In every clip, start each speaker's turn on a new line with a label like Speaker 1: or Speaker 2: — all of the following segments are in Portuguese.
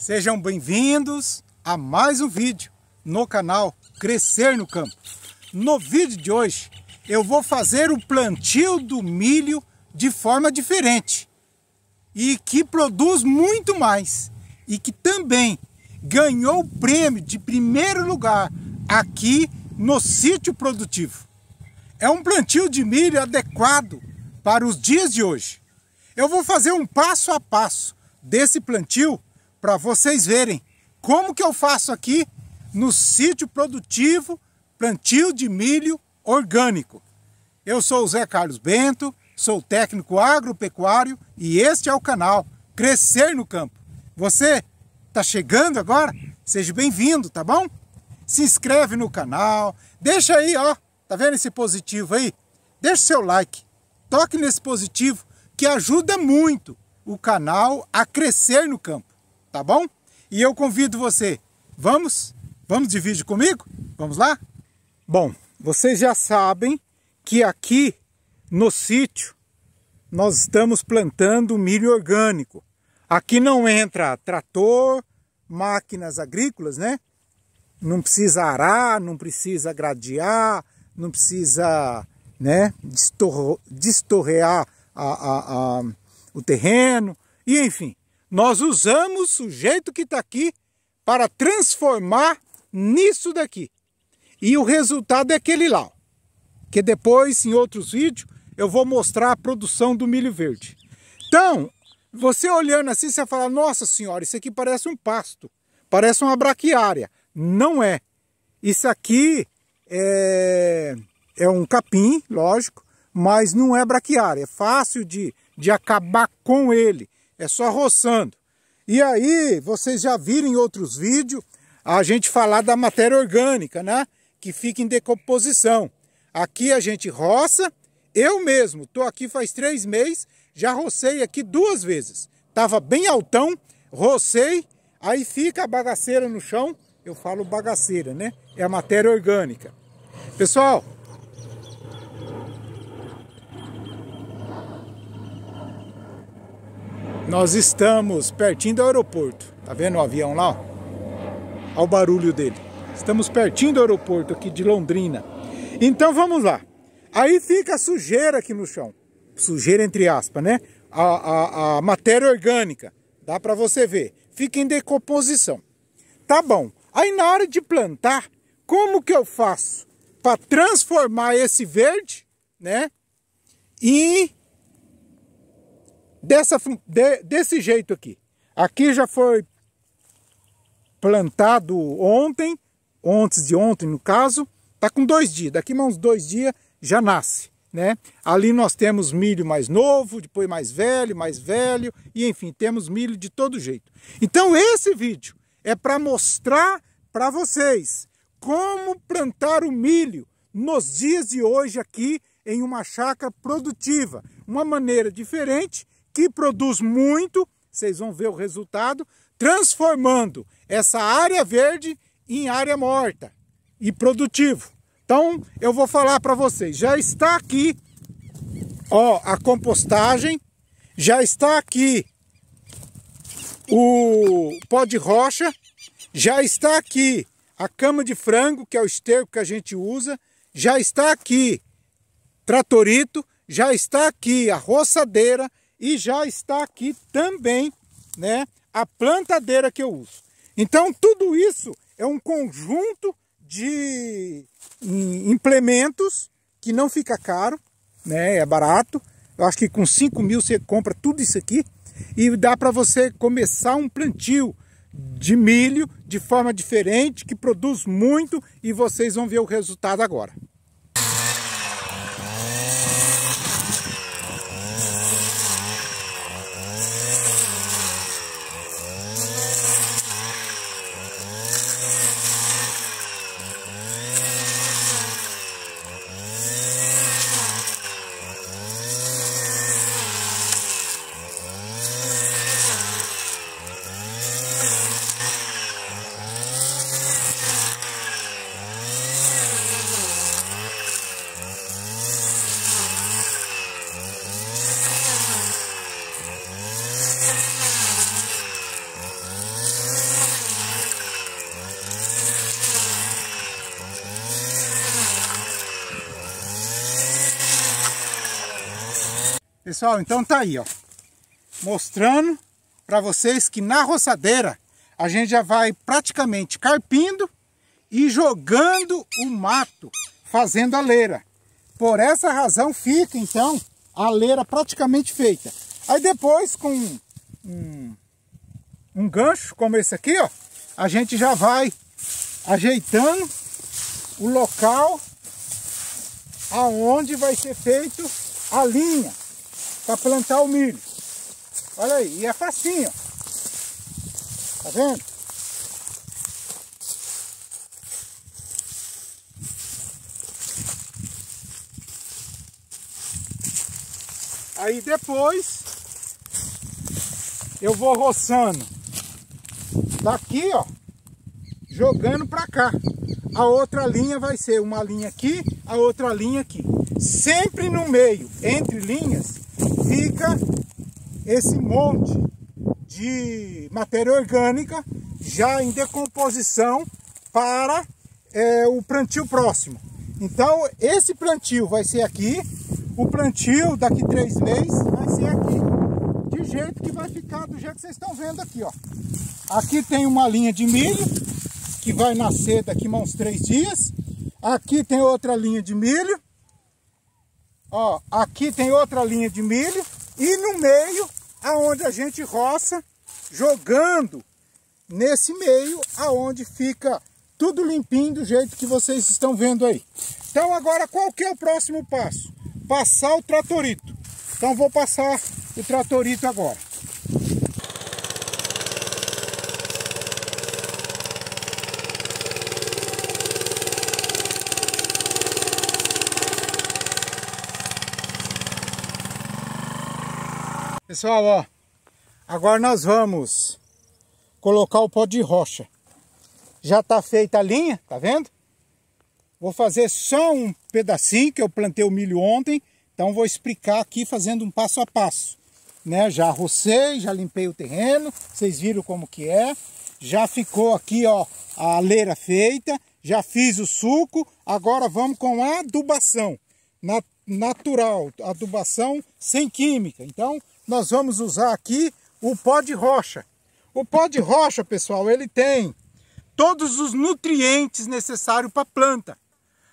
Speaker 1: Sejam bem-vindos a mais um vídeo no canal Crescer no Campo. No vídeo de hoje eu vou fazer o plantio do milho de forma diferente e que produz muito mais e que também ganhou o prêmio de primeiro lugar aqui no sítio produtivo. É um plantio de milho adequado para os dias de hoje. Eu vou fazer um passo a passo desse plantio para vocês verem como que eu faço aqui no sítio produtivo plantio de milho orgânico. Eu sou o Zé Carlos Bento, sou técnico agropecuário e este é o canal Crescer no Campo. Você está chegando agora? Seja bem-vindo, tá bom? Se inscreve no canal, deixa aí, ó, tá vendo esse positivo aí? Deixa seu like, toque nesse positivo que ajuda muito o canal a crescer no campo tá bom? E eu convido você, vamos? Vamos de vídeo comigo? Vamos lá? Bom, vocês já sabem que aqui no sítio nós estamos plantando milho orgânico. Aqui não entra trator, máquinas agrícolas, né? Não precisa arar, não precisa gradear, não precisa né, destorrear a, a, a, o terreno, e enfim nós usamos o jeito que está aqui para transformar nisso daqui. E o resultado é aquele lá. Que depois, em outros vídeos, eu vou mostrar a produção do milho verde. Então, você olhando assim, você fala, nossa senhora, isso aqui parece um pasto, parece uma braquiária. Não é. Isso aqui é, é um capim, lógico, mas não é braquiária. É fácil de, de acabar com ele é só roçando. E aí, vocês já viram em outros vídeos a gente falar da matéria orgânica, né? Que fica em decomposição. Aqui a gente roça, eu mesmo, tô aqui faz três meses, já rocei aqui duas vezes. Tava bem altão, rocei, aí fica a bagaceira no chão, eu falo bagaceira, né? É a matéria orgânica. Pessoal, Nós estamos pertinho do aeroporto. Tá vendo o avião lá? Olha o barulho dele. Estamos pertinho do aeroporto aqui de Londrina. Então vamos lá. Aí fica a sujeira aqui no chão. Sujeira entre aspas, né? A, a, a matéria orgânica. Dá para você ver. Fica em decomposição. Tá bom. Aí na hora de plantar, como que eu faço para transformar esse verde, né? Em dessa, de, desse jeito aqui. Aqui já foi plantado ontem, antes de ontem no caso, tá com dois dias, daqui a uns dois dias já nasce. Né? Ali nós temos milho mais novo, depois mais velho, mais velho, e enfim, temos milho de todo jeito. Então esse vídeo é para mostrar para vocês como plantar o milho nos dias de hoje aqui em uma chácara produtiva, uma maneira diferente que produz muito, vocês vão ver o resultado, transformando essa área verde em área morta e produtivo. Então, eu vou falar para vocês, já está aqui ó, a compostagem, já está aqui o pó de rocha, já está aqui a cama de frango, que é o esterco que a gente usa, já está aqui tratorito, já está aqui a roçadeira, e já está aqui também né, a plantadeira que eu uso. Então tudo isso é um conjunto de implementos que não fica caro, né, é barato. Eu acho que com 5 mil você compra tudo isso aqui e dá para você começar um plantio de milho de forma diferente, que produz muito e vocês vão ver o resultado agora. Pessoal, então tá aí, ó. Mostrando para vocês que na roçadeira a gente já vai praticamente carpindo e jogando o mato, fazendo a leira. Por essa razão fica, então, a leira praticamente feita. Aí depois, com um, um gancho como esse aqui, ó, a gente já vai ajeitando o local aonde vai ser feito a linha para plantar o milho. Olha aí, e é facinho. Tá vendo? Aí depois eu vou roçando daqui, ó, jogando para cá. A outra linha vai ser uma linha aqui, a outra linha aqui. Sempre no meio, entre linhas, fica esse monte de matéria orgânica já em decomposição para é, o plantio próximo. Então, esse plantio vai ser aqui, o plantio daqui três meses vai ser aqui. De jeito que vai ficar do jeito que vocês estão vendo aqui, ó. Aqui tem uma linha de milho, que vai nascer daqui uns três dias. Aqui tem outra linha de milho. Ó, aqui tem outra linha de milho. E no meio, aonde a gente roça, jogando nesse meio, aonde fica tudo limpinho do jeito que vocês estão vendo aí. Então agora qual que é o próximo passo? Passar o tratorito. Então vou passar o tratorito agora. Pessoal, ó, agora nós vamos colocar o pó de rocha. Já tá feita a linha, tá vendo? Vou fazer só um pedacinho, que eu plantei o milho ontem, então vou explicar aqui fazendo um passo a passo. Né? Já rocei, já limpei o terreno, vocês viram como que é. Já ficou aqui, ó, a leira feita, já fiz o suco, agora vamos com a adubação. natural, adubação sem química. Então, nós vamos usar aqui o pó de rocha. O pó de rocha, pessoal, ele tem todos os nutrientes necessários para a planta.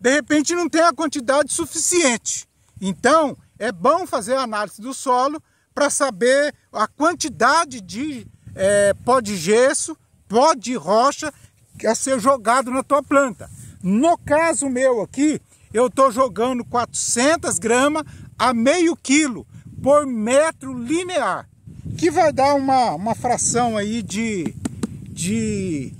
Speaker 1: De repente não tem a quantidade suficiente. Então, é bom fazer a análise do solo para saber a quantidade de é, pó de gesso, pó de rocha a ser jogado na tua planta. No caso meu aqui, eu estou jogando 400 gramas a meio quilo por metro linear, que vai dar uma, uma fração aí de, de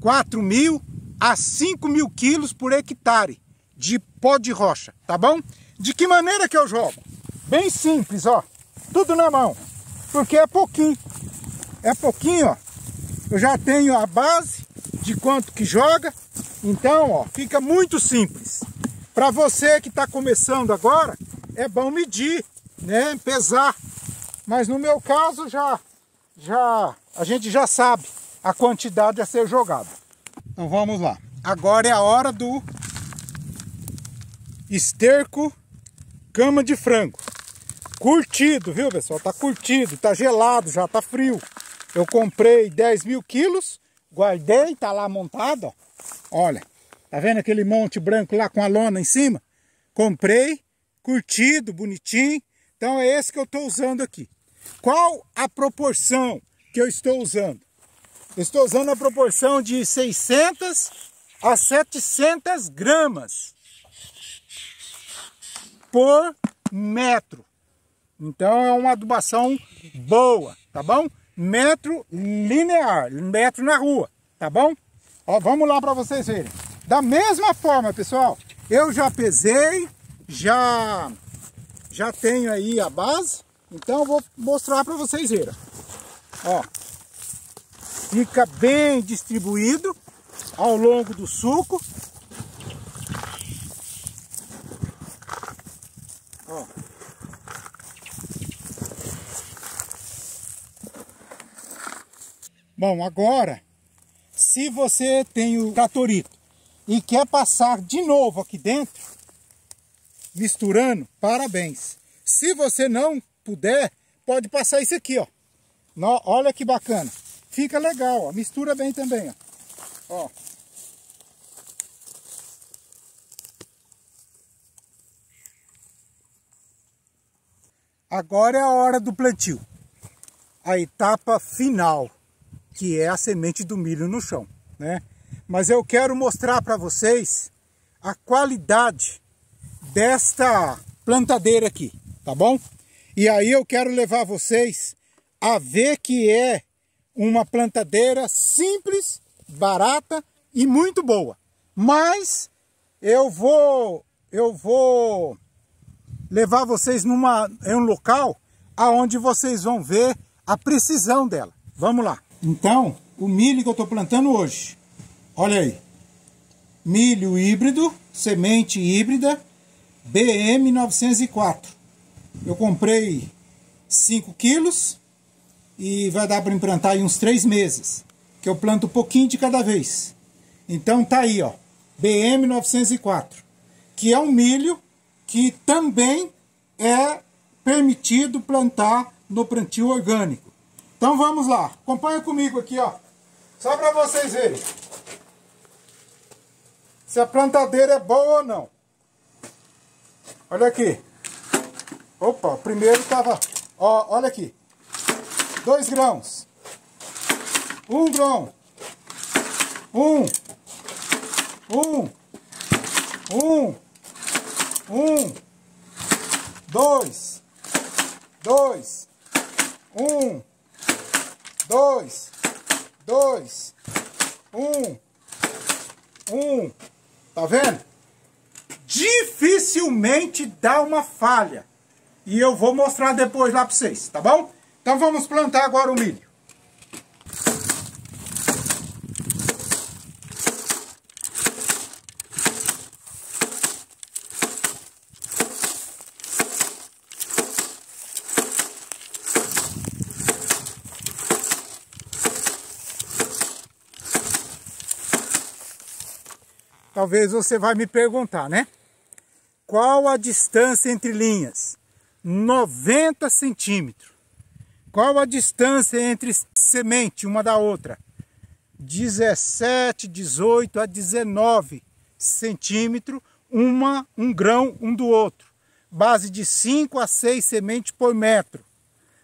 Speaker 1: 4 mil a 5 mil quilos por hectare de pó de rocha, tá bom? De que maneira que eu jogo? Bem simples, ó, tudo na mão, porque é pouquinho, é pouquinho, ó. Eu já tenho a base de quanto que joga, então, ó, fica muito simples. Para você que está começando agora, é bom medir né, pesar. Mas no meu caso já, já a gente já sabe a quantidade a ser jogada. Então vamos lá. Agora é a hora do esterco cama de frango. Curtido, viu pessoal? Tá curtido, tá gelado, já tá frio. Eu comprei 10 mil quilos, guardei, tá lá montado, ó. Olha, tá vendo aquele monte branco lá com a lona em cima? Comprei, curtido, bonitinho. Então é esse que eu estou usando aqui. Qual a proporção que eu estou usando? Eu estou usando a proporção de 600 a 700 gramas por metro. Então é uma adubação boa, tá bom? Metro linear, metro na rua, tá bom? Ó, vamos lá para vocês verem. Da mesma forma, pessoal, eu já pesei, já já tenho aí a base, então vou mostrar para vocês verem. Ó, fica bem distribuído ao longo do suco. Ó. Bom, agora, se você tem o tratorito e quer passar de novo aqui dentro, misturando, parabéns. Se você não puder, pode passar isso aqui, ó. olha que bacana. Fica legal, ó. Mistura bem também, ó. ó. Agora é a hora do plantio. A etapa final, que é a semente do milho no chão, né? Mas eu quero mostrar para vocês a qualidade desta plantadeira aqui, tá bom? E aí eu quero levar vocês a ver que é uma plantadeira simples, barata e muito boa. Mas eu vou eu vou levar vocês numa em um local aonde vocês vão ver a precisão dela. Vamos lá. Então, o milho que eu estou plantando hoje. Olha aí. Milho híbrido, semente híbrida, BM 904. Eu comprei 5 quilos e vai dar para implantar em uns 3 meses. Que eu planto um pouquinho de cada vez. Então tá aí, ó. BM 904. Que é um milho que também é permitido plantar no plantio orgânico. Então vamos lá, acompanha comigo aqui, ó. Só para vocês verem. Se a plantadeira é boa ou não. Olha aqui. Opa, primeiro tava... Ó, olha aqui. Dois grãos. Um grão. Um. Um. Um um, dois, dois, um, dois, dois, um, um. Tá vendo? Dificilmente dá uma falha. E eu vou mostrar depois lá para vocês, tá bom? Então vamos plantar agora o milho. Talvez você vai me perguntar, né? Qual a distância entre linhas? 90 centímetros. Qual a distância entre semente uma da outra? 17, 18 a 19 centímetros, uma, um grão um do outro. Base de 5 a 6 sementes por metro.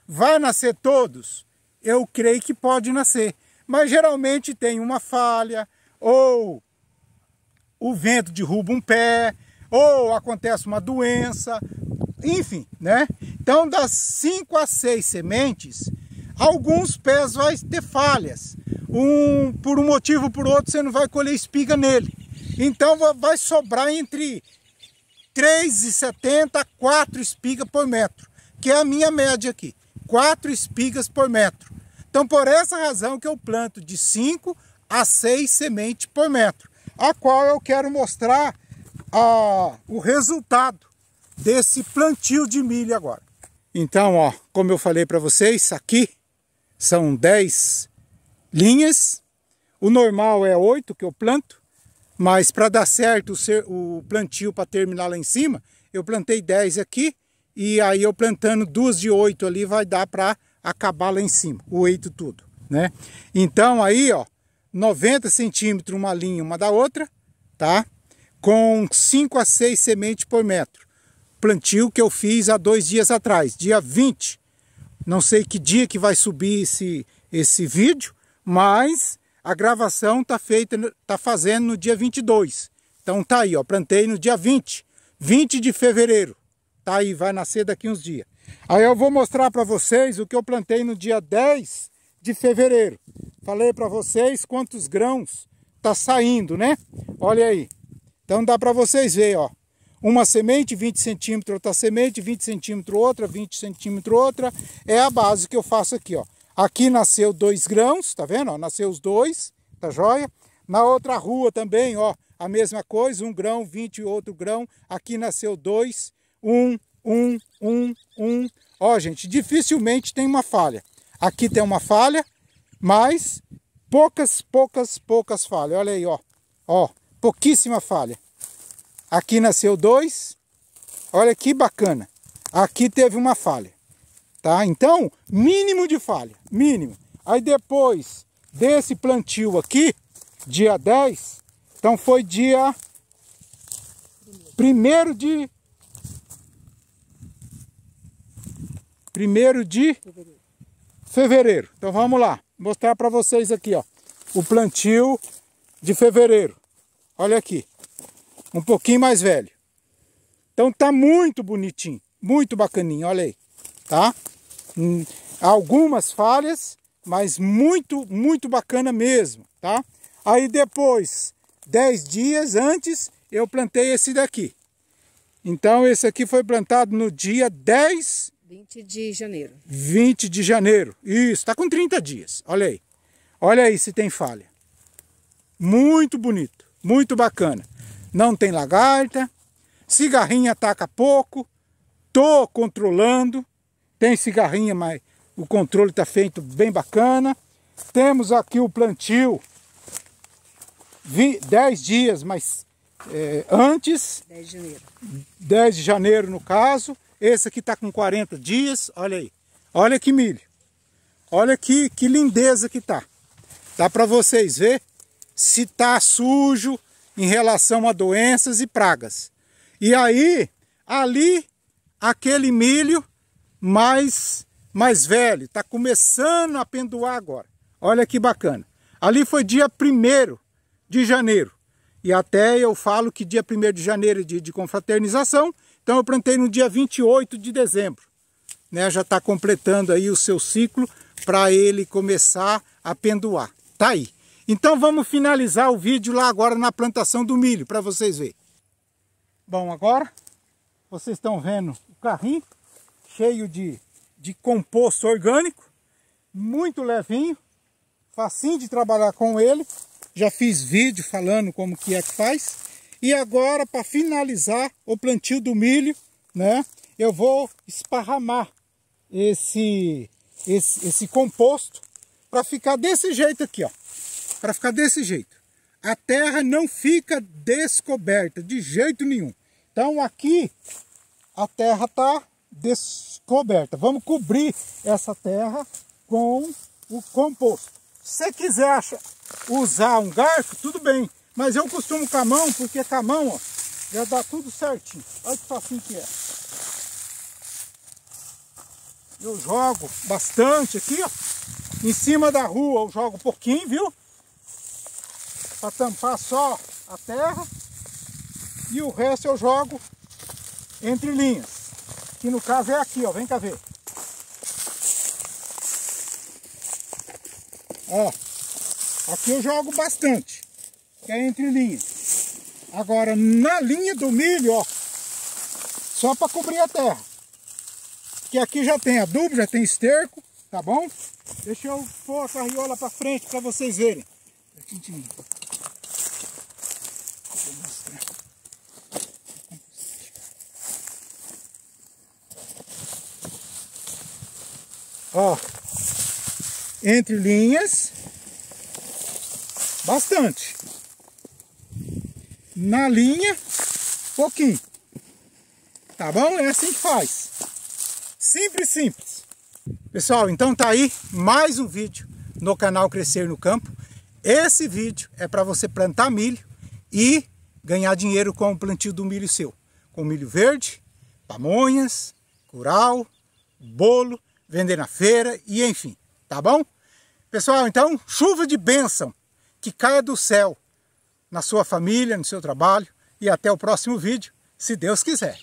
Speaker 1: Vai nascer todos? Eu creio que pode nascer. Mas geralmente tem uma falha ou o vento derruba um pé, ou acontece uma doença, enfim, né? Então, das 5 a 6 sementes, alguns pés vai ter falhas. Um, por um motivo ou por outro, você não vai colher espiga nele. Então, vai sobrar entre 3,70 a 4 espigas por metro, que é a minha média aqui. 4 espigas por metro. Então, por essa razão que eu planto de 5 a 6 sementes por metro a qual eu quero mostrar a, o resultado desse plantio de milho agora. Então, ó, como eu falei para vocês, aqui são 10 linhas. O normal é 8 que eu planto, mas para dar certo o, plantio para terminar lá em cima, eu plantei 10 aqui e aí eu plantando duas de 8 ali vai dar para acabar lá em cima, o 8 tudo, né? Então aí, ó, 90 centímetros uma linha uma da outra, tá? Com 5 a 6 sementes por metro. Plantio que eu fiz há dois dias atrás, dia 20. Não sei que dia que vai subir esse, esse vídeo, mas a gravação tá feita, tá fazendo no dia 22. Então tá aí, ó, plantei no dia 20, 20 de fevereiro. Tá aí, vai nascer daqui uns dias. Aí eu vou mostrar para vocês o que eu plantei no dia 10 de fevereiro. Falei para vocês quantos grãos tá saindo, né? Olha aí. Então dá para vocês verem, ó. Uma semente, 20 centímetros, outra semente, 20 centímetros, outra, 20 centímetros, outra. É a base que eu faço aqui, ó. Aqui nasceu dois grãos, tá vendo? Ó, nasceu os dois, tá joia? Na outra rua também, ó, a mesma coisa, um grão, 20 e outro grão. Aqui nasceu dois, um, um, um, um. Ó, gente, dificilmente tem uma falha. Aqui tem uma falha, mas poucas, poucas, poucas falhas. Olha aí, ó. Ó, pouquíssima falha. Aqui nasceu dois. Olha que bacana. aqui teve uma falha. Tá? Então, mínimo de falha, mínimo. Aí depois desse plantio aqui, dia 10, então foi dia 1 de primeiro de fevereiro. fevereiro. Então vamos lá, mostrar para vocês aqui, ó, o plantio de fevereiro. Olha aqui, um pouquinho mais velho. Então tá muito bonitinho, muito bacaninho, olha aí, tá? Hum, algumas falhas, mas muito, muito bacana mesmo, tá? Aí depois, 10 dias antes, eu plantei esse daqui. Então esse aqui foi plantado no dia 10...
Speaker 2: 20 de janeiro.
Speaker 1: 20 de janeiro, isso, tá com 30 dias, olha aí. Olha aí se tem falha. Muito bonito, muito bacana. Não tem lagarta, cigarrinha ataca pouco, tô controlando, tem cigarrinha, mas o controle está feito bem bacana. Temos aqui o plantio 10 dias, mas é, antes.
Speaker 2: 10 de janeiro.
Speaker 1: 10 de janeiro no caso. Esse aqui está com 40 dias, olha aí. Olha que milho. Olha que, que lindeza que tá. Dá para vocês ver se tá sujo em relação a doenças e pragas. E aí, ali, aquele milho mais, mais velho, está começando a pendoar agora. Olha que bacana. Ali foi dia 1 de janeiro. E até eu falo que dia 1 de janeiro é dia de confraternização, então eu plantei no dia 28 de dezembro. Né? Já está completando aí o seu ciclo para ele começar a pendoar. Tá aí. Então vamos finalizar o vídeo lá agora na plantação do milho, para vocês verem. Bom, agora vocês estão vendo o carrinho cheio de, de composto orgânico, muito levinho, facinho de trabalhar com ele. Já fiz vídeo falando como que é que faz. E agora, para finalizar o plantio do milho, né, eu vou esparramar esse, esse, esse composto para ficar desse jeito aqui, ó. Para ficar desse jeito. A terra não fica descoberta de jeito nenhum. Então aqui a terra está descoberta. Vamos cobrir essa terra com o composto. Se quiser usar um garfo, tudo bem. Mas eu costumo com a mão, porque com a mão ó, já dá tudo certinho. Olha que facinho que é. Eu jogo bastante aqui, ó. Em cima da rua eu jogo um pouquinho, viu? Para tampar só a terra. E o resto eu jogo entre linhas que no caso é aqui, ó, vem cá ver. Ó, aqui eu jogo bastante, que é entre linhas. Agora, na linha do milho, ó, só para cobrir a terra. Que aqui já tem adubo, já tem esterco, tá bom? Deixa eu pôr a carriola para frente para vocês verem. Ó, entre linhas, bastante. Na linha, pouquinho. Tá bom? É assim que faz. Simples, simples. Pessoal, então tá aí mais um vídeo no canal Crescer no Campo. Esse vídeo é para você plantar milho e ganhar dinheiro com o plantio do milho seu. Com milho verde, pamonhas, curau, bolo vender na feira e enfim, tá bom? Pessoal, então, chuva de bênção que caia do céu na sua família, no seu trabalho e até o próximo vídeo, se Deus quiser.